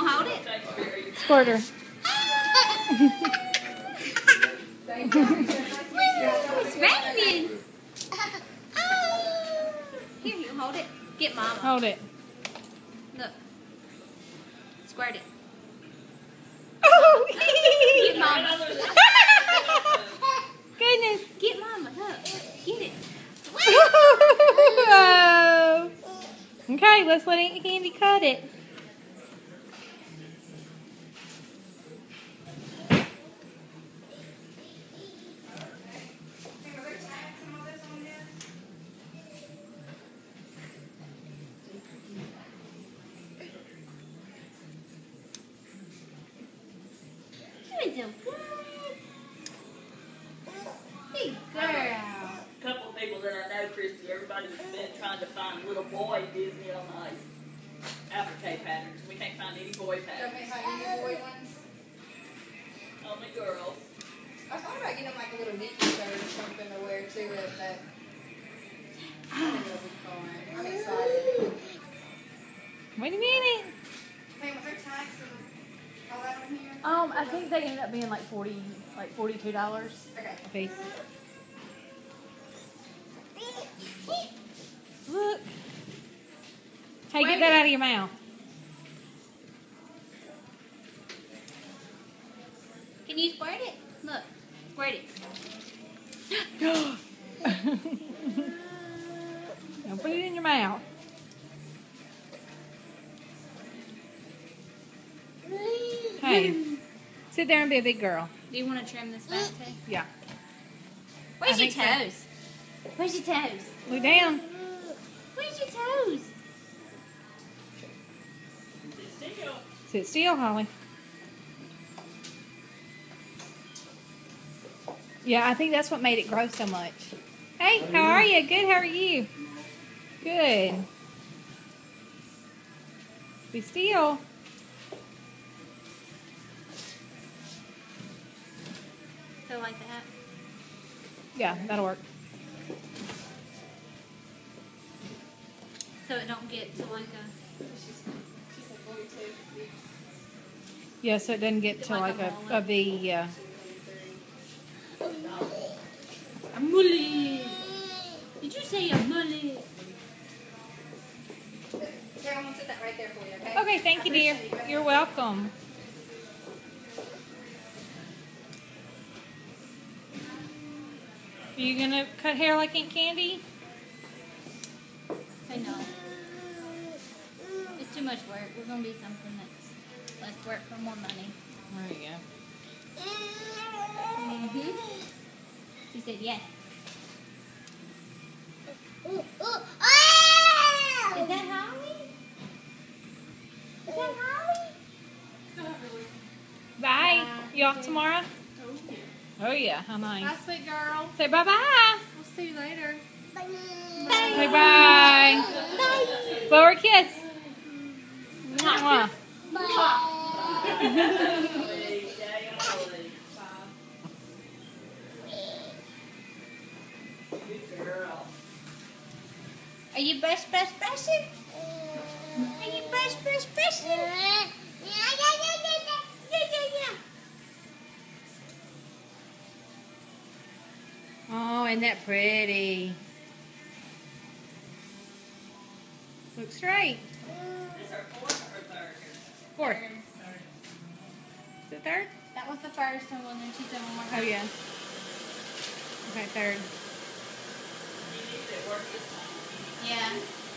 gonna hold it? Squirt her. It's raining. Here, you hold it. Get mama. Hold it. Look. Squirt it. Oh, Get mama. Goodness. Get mama. Look. Get it. Oh. Okay, let's let Aunt Candy cut it. You're so good. Big girl. couple of people that I know, Christy, everybody's been trying to find little boy Disney on Ice applique patterns. We can't find any boy Don't patterns. any boy ones? Only girls. I thought about getting like a little Mickey shirt or something to wear to it, but I think it'll be fun. I'm excited. Wait a minute. Hey, was there tax and all that on here? Um, I think they ended up being like forty, like forty-two dollars Okay. a piece. Look. Hey, get that out of your mouth. Can you squirt it? Look. Squirt it. Don't put it in your mouth. Hey, sit there and be a big girl. Do you want to trim this back too? Yeah. Where's I your think so. toes? Where's your toes? Look down. Where's your toes? Sit still. Sit still, Holly. Yeah, I think that's what made it grow so much. Hey, how are you? Good, how are you? Good. Be still. So like that. Yeah, that'll work. So it don't get to like a. She said 42. Yeah, so it doesn't get to Like like a a, a yeah. A mullet. Did you say a mullet? Okay, I'm gonna set that right there for you, okay? Okay, thank you, dear. appreciate you. You're welcome. Are you gonna cut hair like Aunt Candy? Say no. It's too much work. We're gonna be something that's less work for more money. There you go. Mm-hmm. She said yes. Is that Holly? Is that Holly? Bye. You off tomorrow? Oh yeah, how nice. Bye, sweet girl. Say bye bye. We'll see you later. Say bye. Blow her a kiss. Mwah. Holly, yay, Holly. Are you brush, brush, brushing? Are you brush, brush, brushing? Isn't that pretty? Look straight. Is her fourth or third? Fourth. Is it third? That was the first one, and then she said one more Oh yeah. Okay, third. You need to work this time. Yeah.